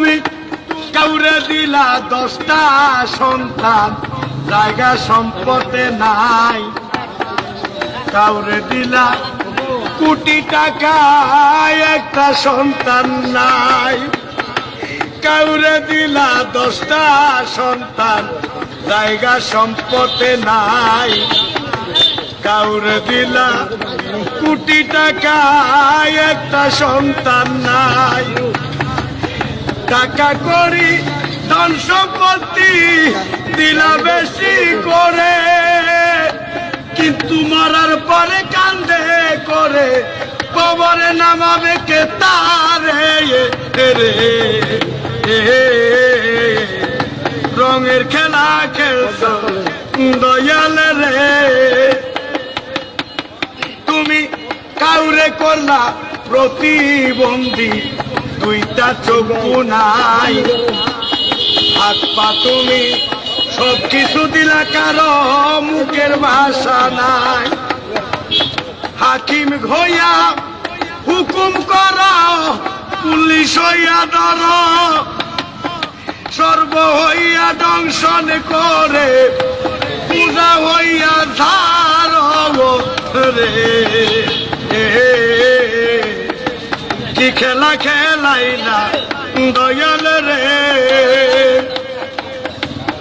তুমি কাউরে দিলা দশটা সন্তান, জায়গা সম্পদে নাই। কাউরে দিলা কোটি টাকা একটা সন্তান নাই। কাউরে দিলা দশটা সন্তান, জায়গা সম্পদে নাই। কাউরে দিলা কোটি টাকা একটা সন্তান নাই। টাকা করি, ধন সম্পত্তি দিলা বেশি করে। কিন্তু মরার পরে কান্দে করে, কবরে নামাবে কে তারে? রঙের খেলা খেলছ, দয়াল রে। তুমি কাউরে করলা প্রতিবন্ধী। দুইটা চক্ষু নাই। হাত পা তুমি সব কিছু দিলা কারও, মুখের ভাষা নাই। হাকিম ঘইয়া হুকুম কর, পুলিশ হইয়া ধর। সর্ব হইয়া দংশন করে, পূজা হইয়া ধার রে। কি খেলা খেলাইলা, দয়াল রে।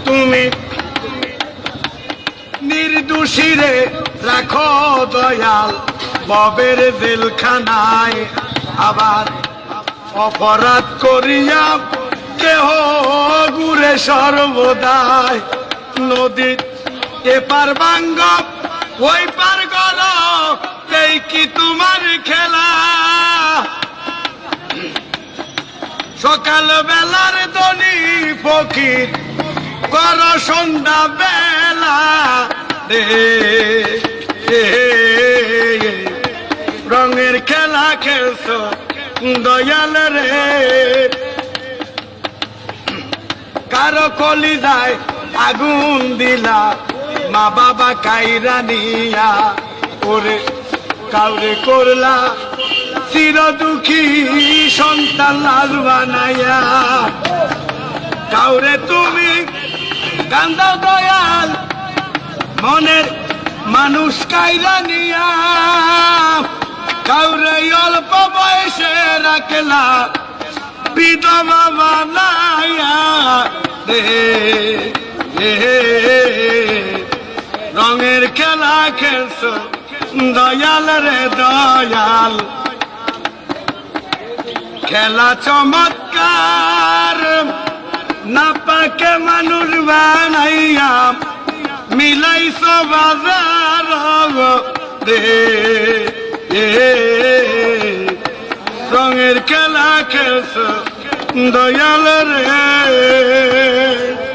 তুমি নির্দোষী রে, রাখো দয়াল, ববের জেলখানায় আবার অপরাধ করিয়া কেহ গুরে সর্বদায় নদীর এপার বাঙ্গ ওই পার গল, এই কি তোমার খেলা? সকাল বেলার দনি ফকির, কর সন্ধ্যা বেলা রঙের খেলা খেলছ, দয়াল রে। কারও কলি যায় আগুন দিলা, মা বাবা কাইরা নিয়া, ওরে কাউরে করলা। চির দুঃখী সন্তান লাল বানাইয়া। কাউরে তুমি কান্দাও দয়াল মনের মানুষ কাইরা নিয়া। কাউরে অল্প বয়সে রাখলা বিধবা রে, রঙের খেলা খেলছ দয়াল রে দয়াল। খেলা চমৎকার। না পাকে মানুষ বানাইয়া মিলাইছ বাজার রে এ, রঙের খেলা খেলছ দয়াল রে।